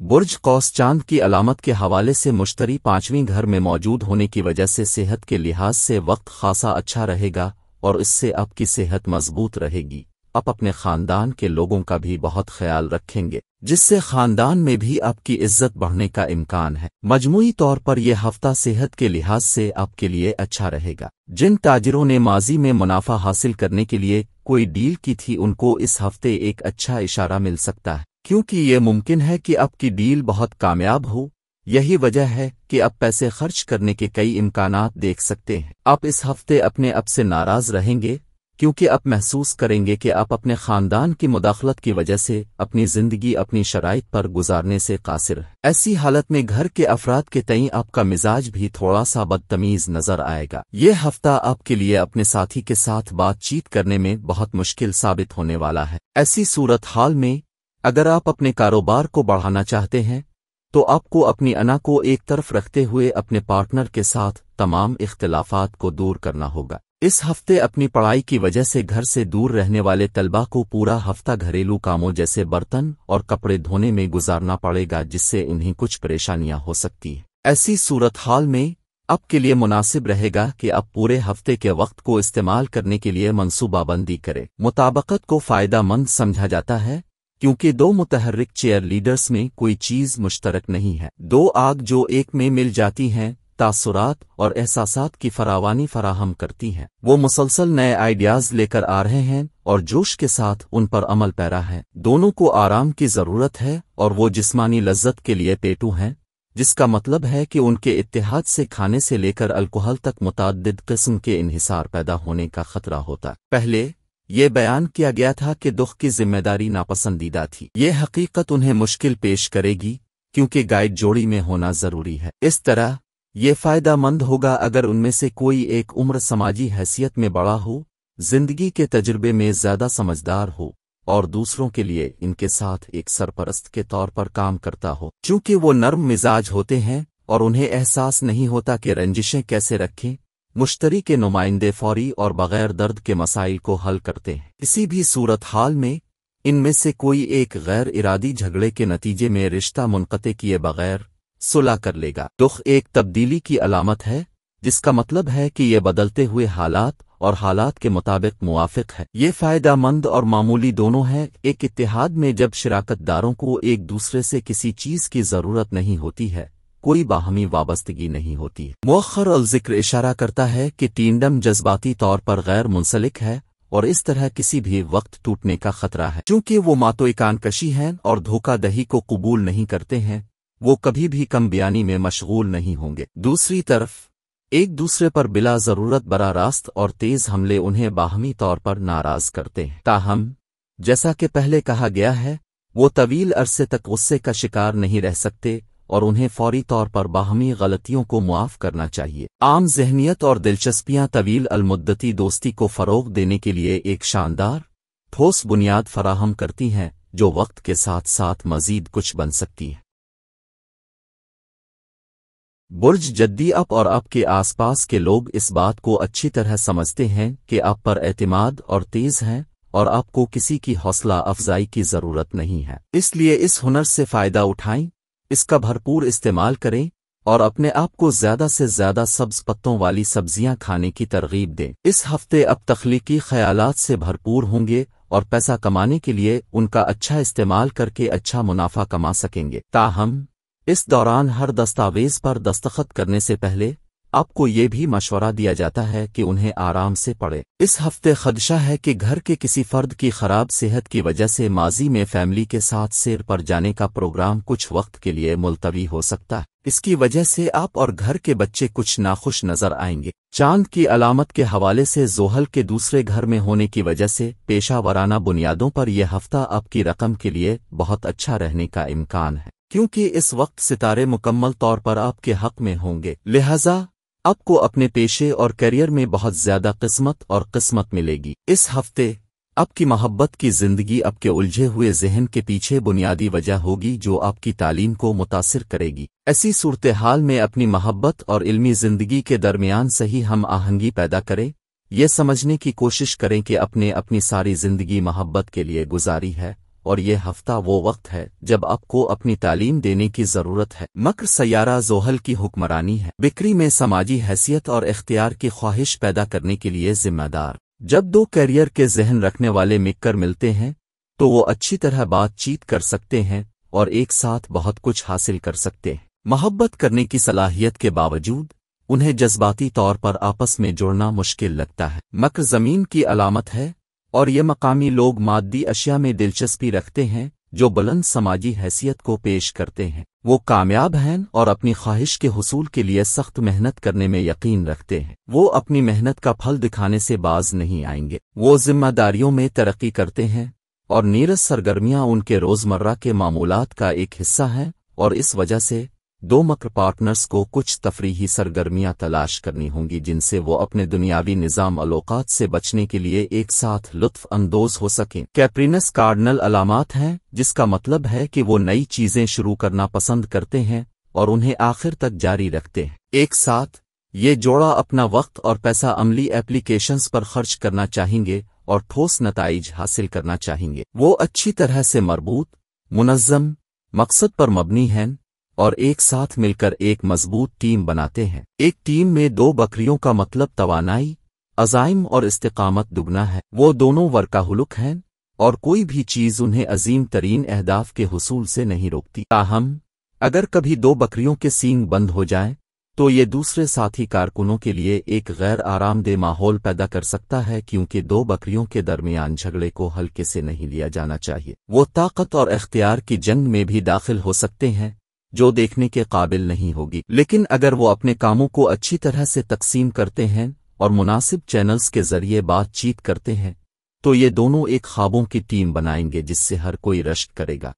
Speaker 1: बुर्ज कौस चाँद की अलामत के हवाले से मुश्तरी पांचवीं घर में मौजूद होने की वजह से सेहत के लिहाज से वक्त खासा अच्छा रहेगा और इससे आपकी सेहत मज़बूत रहेगी। आप अपने खानदान के लोगों का भी बहुत ख्याल रखेंगे, जिससे खानदान में भी आपकी इज़्ज़त बढ़ने का इम्कान है। मजमुई तौर पर यह हफ़्ता सेहत के लिहाज से आपके लिए अच्छा रहेगा। जिन ताजिरों ने माजी में मुनाफा हासिल करने के लिए कोई डील की थी, उनको इस हफ़्ते एक अच्छा इशारा मिल सकता है। क्योंकि ये मुमकिन है कि आपकी डील बहुत कामयाब हो। यही वजह है कि आप पैसे खर्च करने के कई इम्कान देख सकते हैं। आप इस हफ़्ते अपने अब से नाराज़ रहेंगे, क्योंकि आप महसूस करेंगे कि आप अपने खानदान की मुदाखलत की वजह से अपनी ज़िंदगी अपनी शराइ पर गुजारने से कासिर ऐसी हालत में घर के अफराद के तई आपका मिजाज भी थोड़ा सा बदतमीज नज़र आएगा। ये हफ़्ता आपके लिए अपने साथी के साथ बातचीत करने में बहुत मुश्किल साबित होने वाला है। ऐसी सूरत हाल में अगर आप अपने कारोबार को बढ़ाना चाहते हैं तो आपको अपनी अना को एक तरफ़ रखते हुए अपने पार्टनर के साथ तमाम इख्तलाफात को दूर करना होगा। इस हफ़्ते अपनी पढ़ाई की वजह से घर से दूर रहने वाले तलबा को पूरा हफ़्ता घरेलू कामों जैसे बर्तन और कपड़े धोने में गुजारना पड़ेगा, जिससे इन्हें कुछ परेशानियाँ हो सकती हैं। ऐसी सूरत हाल में आपके लिए मुनासिब रहेगा कि आप पूरे हफ़्ते के वक्त को इस्तेमाल करने के लिए मनसूबाबंदी करें। मुताबकत को फ़ायदा मंद समझा जाता है क्योंकि दो मुतहर्रिक चेयर लीडर्स में कोई चीज़ मुश्तरक नहीं है। दो आग जो एक में मिल जाती हैं, तासुरात और एहसास की फरावानी फराहम करती हैं। वो मुसलसल नए आइडियाज़ लेकर आ रहे हैं और जोश के साथ उन पर अमल पैरा है। दोनों को आराम की ज़रूरत है और वो जिस्मानी लज्जत के लिए पेटू हैं, जिसका मतलब है कि उनके इतिहाद से खाने से लेकर अल्कोहल तक मुतद किस्म के इन्हिसार पैदा होने का खतरा होता पहले ये बयान किया गया था कि दुख की ज़िम्मेदारी नापसंदीदा थी। ये हकीकत उन्हें मुश्किल पेश करेगी, क्योंकि गाइड जोड़ी में होना ज़रूरी है। इस तरह, ये फ़ायदा मंद होगा अगर उनमें से कोई एक उम्र समाजी हैसियत में बड़ा हो, ज़िंदगी के तजुर्बे में ज़्यादा समझदार हो, और दूसरों के लिए इनके साथ एक सरपरस्त के तौर पर काम करता हो। चूँकि वो नर्म मिजाज होते हैं, और उन्हें एहसास नहीं होता कि रंजिशें कैसे रखें मुश्तरी के नुमाइंदे फौरी और बगैर दर्द के मसाइल को हल करते हैं। किसी भी सूरत हाल में, इनमें से कोई एक गैर इरादी झगड़े के नतीजे में रिश्ता मुनक़ते किए बगैर सुलह कर लेगा। दुख एक तब्दीली की अलामत है, जिसका मतलब है कि ये बदलते हुए हालात और हालात के मुताबिक मुआफिक है। ये फ़ायदामंद और मामूली दोनों है। एक इतिहाद में जब शराकतदारों को एक दूसरे से किसी चीज़ की ज़रूरत नहीं होती है कोई बाहमी वाबस्तगी नहीं होती। मौखर और ज़िक्र इशारा करता है कि टींडम जज्बाती तौर पर गैर मुंसलिक है और इस तरह किसी भी वक्त टूटने का खतरा है। क्योंकि वो मातो कशी हैं और धोखा दही को कबूल नहीं करते हैं, वो कभी भी कम बयानी में मशगूल नहीं होंगे। दूसरी तरफ़, एक दूसरे पर बिला ज़रूरत बरा रास्त और तेज हमले उन्हें बाहमी तौर पर नाराज़ करते हैं। ताहम, जैसा कि पहले कहा गया है, वो तवील अरसे तक गुस्से का शिकार नहीं रह सकते और उन्हें फौरी तौर पर बाहमी गलतियों को मुआफ करना चाहिए। आम जहनीत और दिलचस्पियाँ तवील अलमुद्दती दोस्ती को फ़रोग देने के लिए एक शानदार, ठोस बुनियाद फराहम करती हैं, जो वक्त के साथ साथ मजीद कुछ बन सकती है। बुर्ज जद्दी अप और अब के आसपास के लोग इस बात को अच्छी तरह समझते हैं कि आप पर एतमाद और तेज हैं और आपको किसी की हौसला अफजाई की ज़रूरत नहीं है। इसलिए इस हुनर से फ़ायदा उठाएँ इसका भरपूर इस्तेमाल करें और अपने आप को ज़्यादा से ज़्यादा सब्ज पत्तों वाली सब्ज़ियाँ खाने की तरगीब दें। इस हफ़्ते अब तख्लीकी ख्यालात से भरपूर होंगे और पैसा कमाने के लिए उनका अच्छा इस्तेमाल करके अच्छा मुनाफा कमा सकेंगे। ताहम, इस दौरान हर दस्तावेज़ पर दस्तखत करने से पहले आपको ये भी मशवरा दिया जाता है कि उन्हें आराम से पढ़े। इस हफ़्ते खदशा है कि घर के किसी फर्द की खराब सेहत की वजह से माजी में फैमिली के साथ सिर पर जाने का प्रोग्राम कुछ वक्त के लिए मुलतवी हो सकता है। इसकी वजह से आप और घर के बच्चे कुछ नाखुश नज़र आएँगे। चाँद की अलामत के हवाले से जोहल के दूसरे घर में होने की वजह से पेशा वराना बुनियादों पर यह हफ़्ता आपकी रकम के लिए बहुत अच्छा रहने का इम्कान है, क्योंकि इस वक्त सितारे मुकम्मल तौर पर आपके हक में होंगे। लिहाजा आपको अपने पेशे और करियर में बहुत ज़्यादा किस्मत और किस्मत मिलेगी। इस हफ़्ते, आपकी मोहब्बत की ज़िंदगी आपके उलझे हुए जहन के पीछे बुनियादी वजह होगी जो आपकी तालीम को मुतासर करेगी। ऐसी सूरत हाल में अपनी मोहब्बत और इल्मी ज़िंदगी के दरमियान सही हम आहंगी पैदा करें। ये समझने की कोशिश करें कि अपने अपनी सारी ज़िंदगी मोहब्बत के लिए गुजारी है और ये हफ़्ता वो वक्त है, जब आपको अपनी तालीम देने की ज़रूरत है। मकर सयारा जोहल की हुक्मरानी है। बिक्री में समाजी हैसियत और इख्तियार की ख्वाहिश पैदा करने के लिए जिम्मेदार। जब दो कैरियर के जहन रखने वाले मिककर मिलते हैं तो वो अच्छी तरह बातचीत कर सकते हैं और एक साथ बहुत कुछ हासिल कर सकते हैं। मोहब्बत करने की सलाहियत के बावजूद, उन्हें जज्बाती तौर पर आपस में जोड़ना मुश्किल लगता है। मकर ज़मीन की अलामत है और ये मकामी लोग मादी अशिया में दिलचस्पी रखते हैं, जो बुलंद समाजी हैसियत को पेश करते हैं। वो कामयाब हैं और अपनी ख्वाहिश के हसूल के लिए सख्त मेहनत करने में यकीन रखते हैं। वो अपनी मेहनत का फल दिखाने से बाज नहीं आएँगे। वो जिम्मेदारियों में तरक्की करते हैं, और नीरस सरगर्मियाँ उनके रोज़मर्रा के मामूलात का एक हिस्सा हैं, और इस वजह से दो मक्र पार्टनर्स को कुछ तफरीही सरगर्मियाँ तलाश करनी होंगी जिनसे वो अपने दुनियावी निज़ाम अलोकात से बचने के लिए एक साथ लुत्फ अंदोज हो सकें। कैप्रिनस कार्डनल अलामात हैं, जिसका मतलब है कि वो नई चीज़ें शुरू करना पसंद करते हैं और उन्हें आखिर तक जारी रखते हैं। एक साथ, ये जोड़ा अपना वक्त और पैसा अमली एप्लीकेशंस पर खर्च करना चाहेंगे और ठोस नतज हासिल करना चाहेंगे। वो अच्छी तरह से मरबूत मुनज़म मकसद पर मबनी हैं और एक साथ मिलकर एक मज़बूत टीम बनाते हैं। एक टीम में दो बकरियों का मतलब तवानाई, अजाइम और इस्तकामत दुगना है। वो दोनों वर्काहुलुक हैं और कोई भी चीज़ उन्हें अजीम तरीन अहदाफ के हसूल से नहीं रोकती। ताहम, अगर कभी दो बकरियों के सींग बंद हो जाएँ तो ये दूसरे साथी कारकुनों के लिए एक गैर आरामदेह माहौल पैदा कर सकता है क्योंकि दो बकरियों के दरमियान झगड़े को हल्के से नहीं लिया जाना चाहिए। वो ताकत और अख्तियार की जंग में भी दाखिल हो सकते हैं। जो देखने के काबिल नहीं होगी। लेकिन अगर वो अपने कामों को अच्छी तरह से तकसीम करते हैं और मुनासिब चैनल्स के ज़रिए बातचीत करते हैं तो ये दोनों एक ख्वाबों की टीम बनाएँगे जिससे हर कोई रश्क करेगा।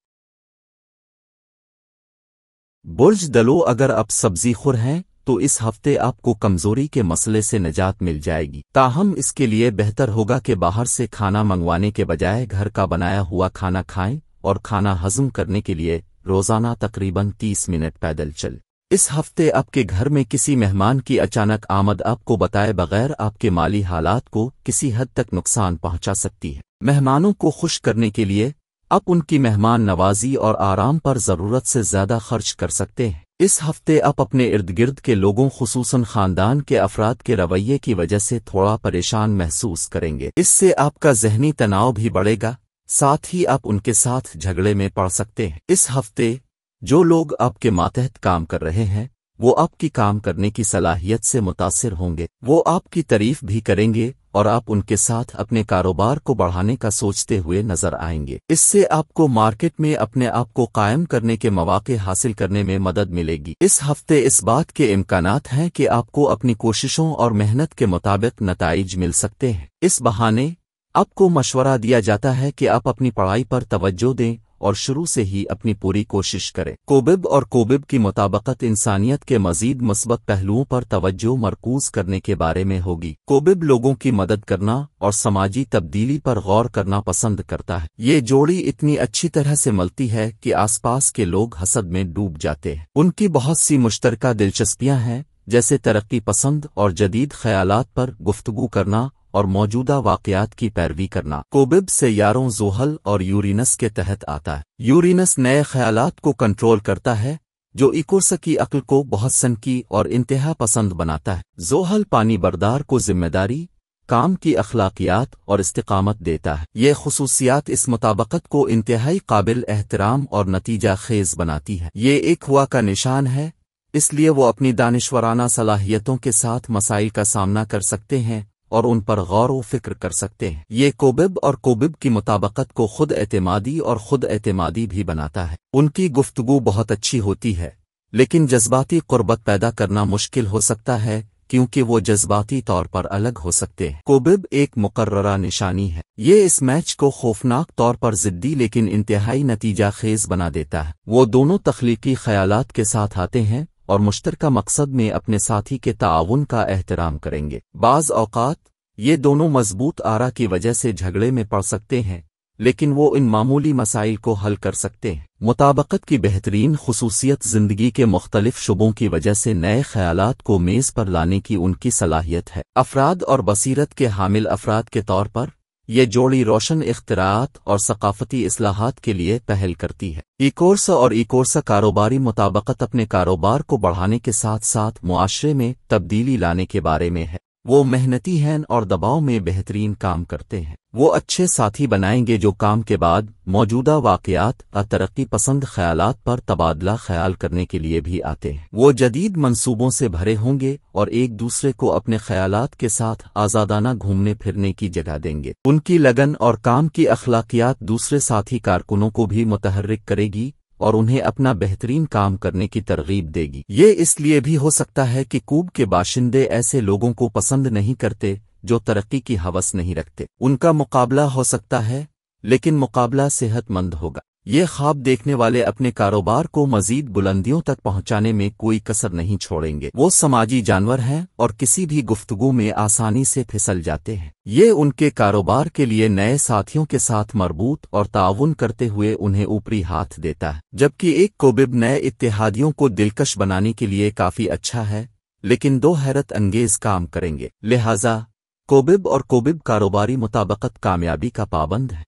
Speaker 1: बुर्ज दलो अगर अब सब्ज़ी खुर हैं तो इस हफ़्ते आपको कमज़ोरी के मसले से निजात मिल जाएगी। ताहम इसके लिए बेहतर होगा कि बाहर से खाना मंगवाने के बजाय घर का बनाया हुआ खाना खाएँ और खाना हजम करने के लिए रोज़ाना तकरीबन तीस मिनट पैदल चल। इस हफ़्ते आपके घर में किसी मेहमान की अचानक आमद आपको बताए बगैर आपके माली हालात को किसी हद तक नुकसान पहुँचा सकती है। मेहमानों को खुश करने के लिए आप उनकी मेहमान नवाजी और आराम पर ज़रूरत से ज़्यादा खर्च कर सकते हैं। इस हफ़्ते आप अपने इर्द गिर्द के लोगों, खसूसन खानदान के अफराद के रवैये की वजह से थोड़ा परेशान महसूस करेंगे। इससे आपका जहनी तनाव भी बढ़ेगा। साथ ही आप उनके साथ झगड़े में पड़ सकते हैं। इस हफ़्ते जो लोग आपके मातहत काम कर रहे हैं, वो आपकी काम करने की सलाहियत से मुतासर होंगे। वो आपकी तारीफ़ भी करेंगे और आप उनके साथ अपने कारोबार को बढ़ाने का सोचते हुए नज़र आएँगे। इससे आपको मार्केट में अपने आप को कायम करने के मौके हासिल करने में मदद मिलेगी। इस हफ़्ते इस बात के इम्कान हैं कि आपको अपनी कोशिशों और मेहनत के मुताबिक नतज मिल सकते हैं। इस बहाने आपको मशवरा दिया जाता है कि आप अपनी पढ़ाई पर तवज्जो दें और शुरू से ही अपनी पूरी कोशिश करें। कोबिब और कोबिब की मुताबकत इंसानियत के मजीद मस्बत पहलुओं पर तवज्जो मरकूज करने के बारे में होगी। कोबिब लोगों की मदद करना और समाजी तब्दीली पर गौर करना पसंद करता है। ये जोड़ी इतनी अच्छी तरह से मलती है कि आसपास के लोग हसद में डूब जाते हैं। उनकी बहुत सी मुश्तरका दिलचस्पियाँ हैं, जैसे तरक्की पसंद और जदीद ख्यालात पर गुफ्तगू करना और मौजूदा वाकयात की पैरवी करना। कोबिब से यारों जोहल और यूरिनस के तहत आता है। यूरिनस नए ख्यालात को कंट्रोल करता है, जो इकोर्स की अक्ल को बहुत सनकी और इंतहा पसंद बनाता है। जोहल पानी बरदार को ज़िम्मेदारी, काम की अखलाकियात और इस्तकामत देता है। ये खसूसियात इस मुताबकत को इंतहाई काबिल एहतराम और नतीजा खेज बनाती है। ये एक हुआ का निशान है, इसलिए वो अपनी दानश्वराना सलाहियतों के साथ मसाइल का सामना कर सकते हैं और उन पर गौर व फ़िक्र कर सकते हैं। ये कोबिब और कोबिब की मुताबकत को खुद एतमादी और खुद एतमादी भी बनाता है। उनकी गुफ्तगु बहुत अच्छी होती है, लेकिन जज्बाती कुर्बत पैदा करना मुश्किल हो सकता है, क्योंकि वो जज्बाती तौर पर अलग हो सकते हैं। कोबिब एक मुकर्रा निशानी है। ये इस मैच को खौफनाक तौर पर जिद्दी लेकिन इंतहाई नतीजा खेज बना देता है। वो दोनों तख्लीकी ख्यालात के साथ आते हैं और मुश्तरका मकसद में अपने साथी के ताउन का एहतराम करेंगे। बाज अवकात ये दोनों मज़बूत आरा की वजह से झगड़े में पड़ सकते हैं, लेकिन वो इन मामूली मसाइल को हल कर सकते हैं। मुताबकत की बेहतरीन खसूसियत ज़िंदगी के मुख्तलिफ़ शुबों की वजह से नए ख्यालात को मेज पर लाने की उनकी सलाहियत है। अफराद और बसीरत के हामिल अफराद के तौर पर ये जोड़ी रोशन इख्तरात और सकाफती असलाहत के लिए पहल करती है। इकोर्स और इकोर्सा कारोबारी मुताबकत अपने कारोबार को बढ़ाने के साथ साथ मुआशरे में तब्दीली लाने के बारे में है। वो मेहनती हैं और दबाव में बेहतरीन काम करते हैं। वो अच्छे साथी बनाएँगे जो काम के बाद मौजूदा वाकयात और तरक्की पसंद ख्यालात पर तबादला ख्याल करने के लिए भी आते हैं। वो जदीद मंसूबों से भरे होंगे और एक दूसरे को अपने ख्यालात के साथ आज़ादाना घूमने फिरने की जगह देंगे। उनकी लगन और काम की अखलाकियात दूसरे साथी कारकुनों को भी मुतहरिक करेगी। और उन्हें अपना बेहतरीन काम करने की तरगीब देगी। ये इसलिए भी हो सकता है कि कूब के बाशिंदे ऐसे लोगों को पसंद नहीं करते, जो तरक्की की हवस नहीं रखते। उनका मुकाबला हो सकता है, लेकिन मुकाबला सेहतमंद होगा। ये ख्वाब देखने वाले अपने कारोबार को मजीद बुलंदियों तक पहुँचाने में कोई कसर नहीं छोड़ेंगे। वो समाजी जानवर हैं और किसी भी गुफ्तगु में आसानी से फिसल जाते हैं। ये उनके कारोबार के लिए नए साथियों के साथ मरबूत और ताउन करते हुए उन्हें ऊपरी हाथ देता है। जबकि एक कोबिब नए इत्तेहादियों को दिलकश बनाने के लिए काफ़ी अच्छा है, लेकिन दो हैरत अंगेज काम करेंगे। लिहाजा, कोबिब और कोबिब कारोबारी मुताबकत कामयाबी का पाबंद है।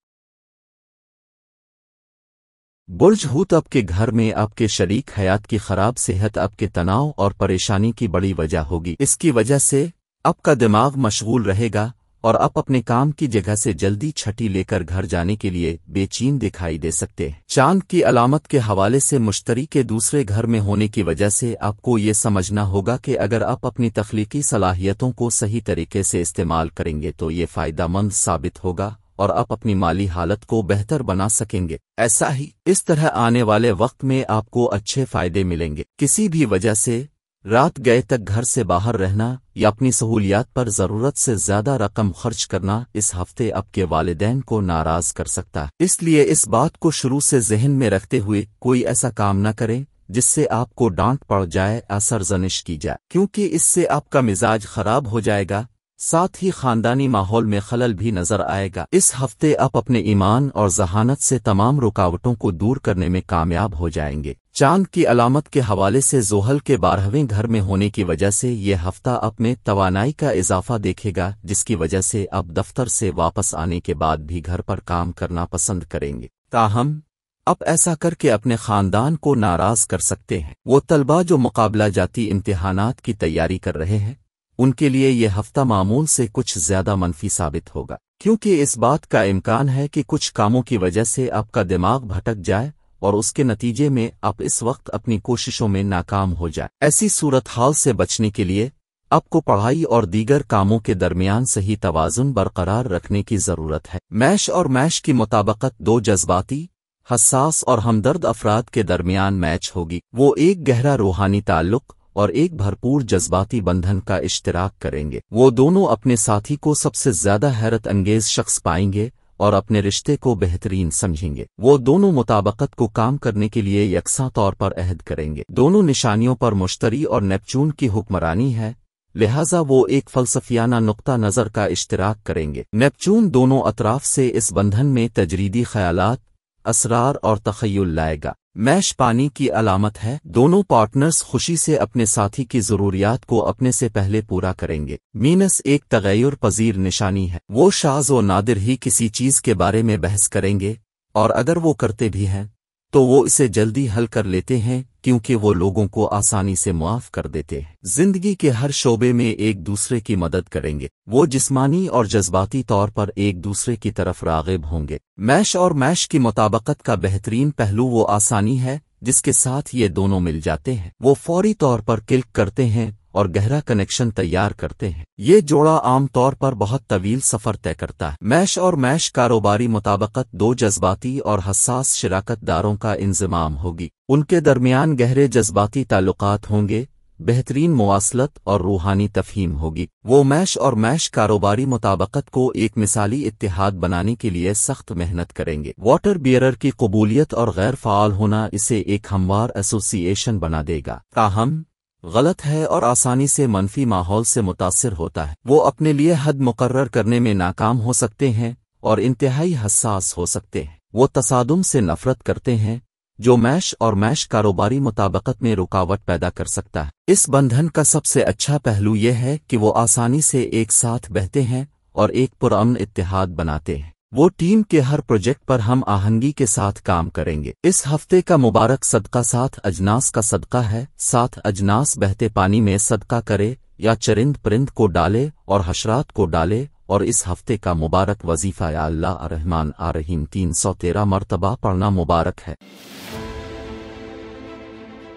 Speaker 1: बुर्ज हूत आपके घर में आपके शरीक हयात की खराब सेहत आपके तनाव और परेशानी की बड़ी वजह होगी। इसकी वजह से आपका दिमाग मशगूल रहेगा और आप अपने काम की जगह से जल्दी छठी लेकर घर जाने के लिए बेचीन दिखाई दे सकते हैं। चाँद की अलामत के हवाले से मुश्तरी के दूसरे घर में होने की वजह से आपको ये समझना होगा कि अगर आप अपनी तख्लीकी सलाहियतों को सही तरीके से इस्तेमाल करेंगे तो ये फ़ायदामंद साबित होगा। और आप अपनी माली हालत को बेहतर बना सकेंगे। ऐसा ही इस तरह आने वाले वक्त में आपको अच्छे फ़ायदे मिलेंगे। किसी भी वजह से रात गए तक घर से बाहर रहना या अपनी सहूलियात पर ज़रूरत से ज़्यादा रकम खर्च करना इस हफ़्ते आपके वालदेन को नाराज़ कर सकता है। इसलिए इस बात को शुरू से जहन में रखते हुए कोई ऐसा काम न करें जिससे आपको डांट पड़ जाए या सरजनिश की जाए, क्योंकि इससे आपका मिजाज खराब हो जाएगा साथ ही खानदानी माहौल में खलल भी नज़र आएगा। इस हफ़्ते आप अपने ईमान और जहानत से तमाम रुकावटों को दूर करने में कामयाब हो जाएँगे। चाँद की अलामत के हवाले से जोहल के बारहवें घर में होने की वजह से ये हफ़्ता में तवानाई का इजाफा देखेगा, जिसकी वजह से आप दफ्तर से वापस आने के बाद भी घर पर काम करना पसंद करेंगे। ताहम आप ऐसा करके अपने खानदान को नाराज़ कर सकते हैं। वो तलबा जो मुकाबला जाती इम्तिहानात की तैयारी कर रहे हैं उनके लिए यह हफ़्ता मामूल से कुछ ज़्यादा मनफी साबित होगा। क्योंकि इस बात का इम्कान है कि कुछ कामों की वजह से आपका दिमाग भटक जाए और उसके नतीजे में आप इस वक्त अपनी कोशिशों में नाकाम हो जाए। ऐसी सूरत हाल से बचने के लिए आपको पढ़ाई और दीगर कामों के दरमियान सही तवाजुन बरकरार रखने की ज़रूरत है। मैश और मैश की मुताबकत दो जज्बाती, हसास और हमदर्द अफराद के दरमियान मैच होगी। वो एक गहरा रूहानी ताल्लुक और एक भरपूर जज्बाती बंधन का इश्तराक करेंगे। वो दोनों अपने साथी को सबसे ज़्यादा हैरत अंगेज शख्स पाएँगे और अपने रिश्ते को बेहतरीन समझेंगे। वो दोनों मुताबकत को काम करने के लिए यकसा तौर पर अहद करेंगे। दोनों निशानियों पर मुश्तरी और नेपचून की हुक्मरानी है, लिहाजा वो एक फलसफियाना नुक्ता नज़र का इश्तराक करेंगे। नेपचून दोनों अतराफ से इस बंधन में तजरीदी ख्यालात, असरार और तखयुल लाएगा। मैश पानी की अलामत है। दोनों पार्टनर्स खुशी से अपने साथी की जरूरियात को अपने से पहले पूरा करेंगे। मीनस एक तगैर पजीर निशानी है। वो शाज व नादिर ही किसी चीज़ के बारे में बहस करेंगे, और अगर वो करते भी हैं तो वो इसे जल्दी हल कर लेते हैं क्योंकि वो लोगों को आसानी से मुआफ कर देते हैं। ज़िंदगी के हर शोबे में एक दूसरे की मदद करेंगे। वो जिस्मानी और जज्बाती तौर पर एक दूसरे की तरफ़ रागिब होंगे। मैश और मैश की मुताबकत का बेहतरीन पहलू वो आसानी है, जिसके साथ ये दोनों मिल जाते हैं। वो फौरी तौर पर क्लिक करते हैं और गहरा कनेक्शन तैयार करते हैं। ये जोड़ा आमतौर पर बहुत तवील सफ़र तय करता है। मैश और मैश कारोबारी मुताबकत दो जज्बाती और हसास शिराकत दारों का इंजमाम होगी। उनके दरमियान गहरे जज्बाती ताल्लुकात होंगे, बेहतरीन मुवासलत और रूहानी तफहीम होगी। वो मैश और मैश कारोबारी मुताबकत को एक मिसाली इतिहाद बनाने के लिए सख्त मेहनत करेंगे। वाटर बियरर की कबूलियत और गैर फाल होना इसे एक हमवार एसोसिएशन बना देगा। ताहम गलत है और आसानी से मनफी माहौल से मुतासर होता है। वो अपने लिए हद मुकर्र करने में नाकाम हो सकते हैं और इंतहाई हसास हो सकते हैं। वो तसादुम से नफरत करते हैं, जो मैश और मैश कारोबारी मुताबकत में रुकावट पैदा कर सकता है। इस बंधन का सबसे अच्छा पहलू यह है कि वो आसानी से एक साथ बहते हैं और एक पुरान इतिहाद बनाते हैं। वो टीम के हर प्रोजेक्ट पर हम आहंगी के साथ काम करेंगे। इस हफ़्ते का मुबारक सदका साथ अजनास का सदका है। साथ अजनास बहते पानी में सदका करे या चरिंद परिंद को डाले और हशरात को डाले और इस हफ़्ते का मुबारक वजीफा या अल्लाह रहमान आ रहीम तीन सौ तेरह मरतबा पढ़ना मुबारक है।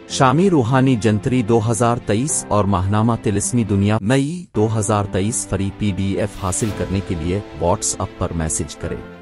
Speaker 1: शामी रूहानी जंतरी 2023 और माहनामा तिलिस्मी दुनिया मई 2023 फरी पीडीएफ हासिल करने के लिए व्हाट्सएप पर मैसेज करें।